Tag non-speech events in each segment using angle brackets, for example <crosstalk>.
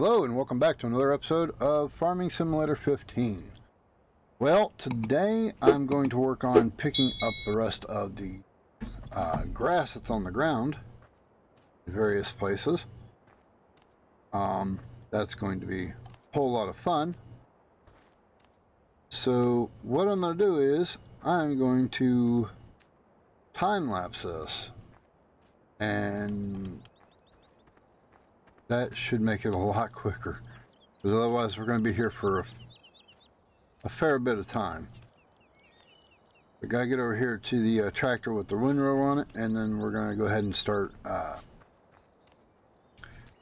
Hello and welcome back to another episode of Farming Simulator 15. Well, today I'm going to work on picking up the rest of the uh, grass that's on the ground in various places. Um, that's going to be a whole lot of fun. So what I'm going to do is I'm going to time-lapse this and that should make it a lot quicker because otherwise we're going to be here for a, a fair bit of time. We got to get over here to the uh, tractor with the windrow on it and then we're going to go ahead and start uh,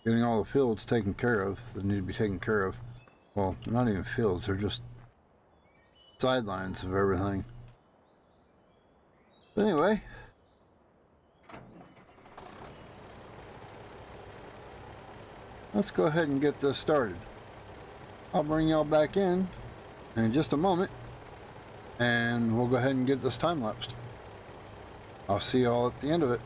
getting all the fields taken care of that need to be taken care of. Well, not even fields, they're just sidelines of everything. But anyway, let's go ahead and get this started. I'll bring y'all back in in just a moment and we'll go ahead and get this time lapsed. I'll see y'all at the end of it.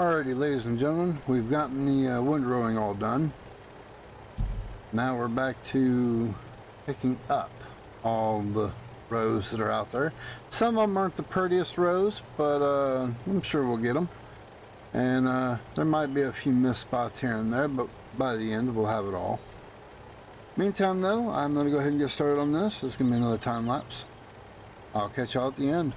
Alrighty, ladies and gentlemen, we've gotten the uh, windrowing all done. Now we're back to picking up all the rows that are out there. Some of them aren't the prettiest rows, but uh, I'm sure we'll get them. And uh, there might be a few missed spots here and there, but by the end we'll have it all. Meantime though, I'm going to go ahead and get started on this. This is going to be another time lapse. I'll catch y'all at the end.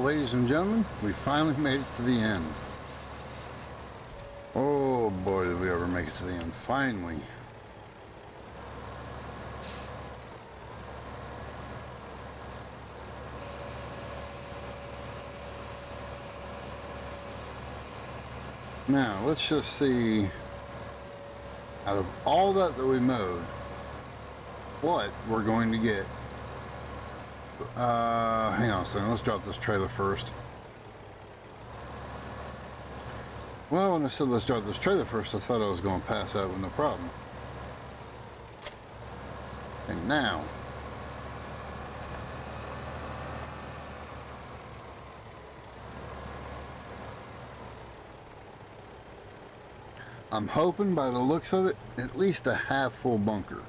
Ladies and gentlemen, we finally made it to the end. Oh boy, did we ever make it to the end. Finally. Now, let's just see, out of all that that we mowed, what we're going to get. Uh, hang on a second, let's drop this trailer first. Well, when I said let's drop this trailer first, I thought I was going to pass out with no problem. And now, I'm hoping by the looks of it, at least a half full bunker.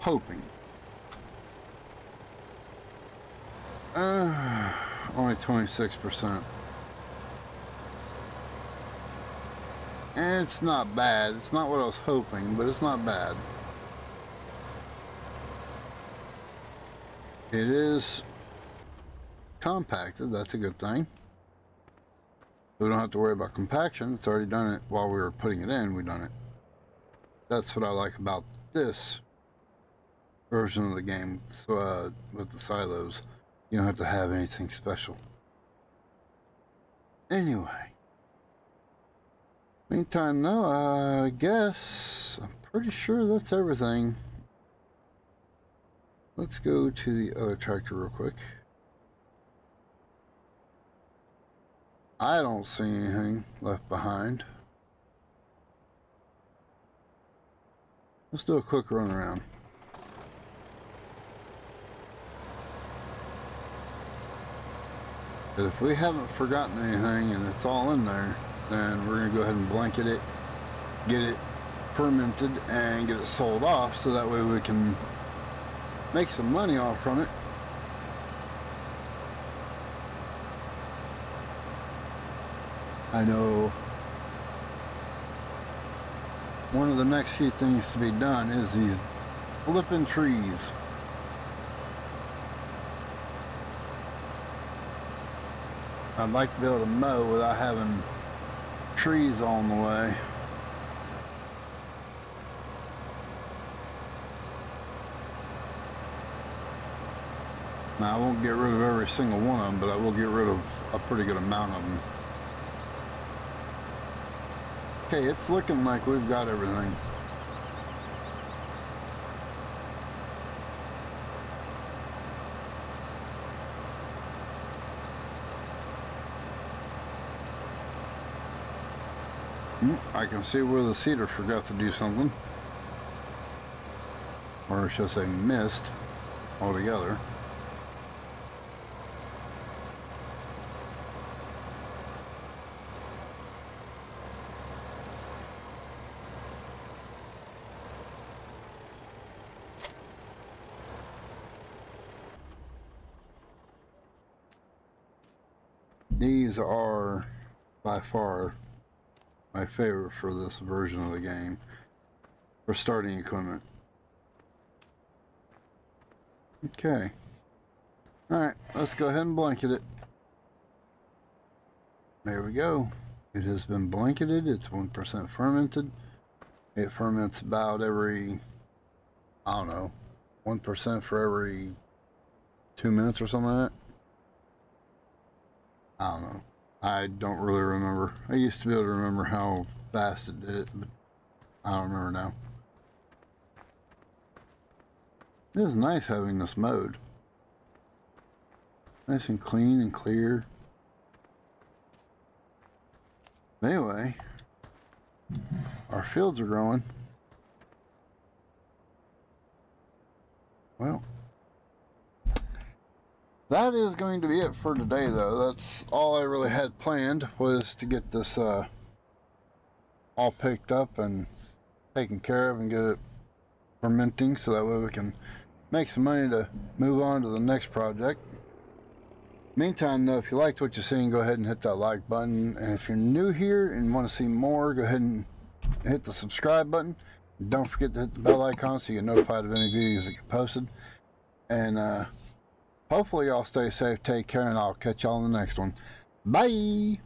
Hoping. Uh, <sighs> only 26%. And it's not bad. It's not what I was hoping, but it's not bad. It is compacted. That's a good thing. We don't have to worry about compaction. It's already done it while we were putting it in. We done it. That's what I like about this version of the game. Uh, with the silos, you don't have to have anything special. Anyway. Meantime, no, I guess I'm pretty sure that's everything. Let's go to the other tractor real quick. I don't see anything left behind. Let's do a quick run around. But if we haven't forgotten anything and it's all in there, then we're going to go ahead and blanket it, get it fermented, and get it sold off so that way we can make some money off from it I know one of the next few things to be done is these flipping trees. I'd like to be able to mow without having trees on the way. Now I won't get rid of every single one of them, but I will get rid of a pretty good amount of them. Okay, it's looking like we've got everything. Hmm, I can see where the seeder forgot to do something. Or should I say missed altogether. These are by far my favorite for this version of the game for starting equipment. Okay. Alright, let's go ahead and blanket it. There we go. It has been blanketed. It's 1% fermented. It ferments about every, I don't know, 1% for every two minutes or something like that. I don't know. I don't really remember. I used to be able to remember how fast it did it, but I don't remember now. It is nice having this mode. Nice and clean and clear. Anyway, our fields are growing. Well, that is going to be it for today, though. That's all I really had planned was to get this uh, all picked up and taken care of and get it fermenting so that way we can make some money to move on to the next project. Meantime, though, if you liked what you're seeing, go ahead and hit that like button. And if you're new here and want to see more, go ahead and hit the subscribe button. Don't forget to hit the bell icon so you get notified of any videos that get posted. And, uh, Hopefully y'all stay safe, take care, and I'll catch y'all in the next one. Bye!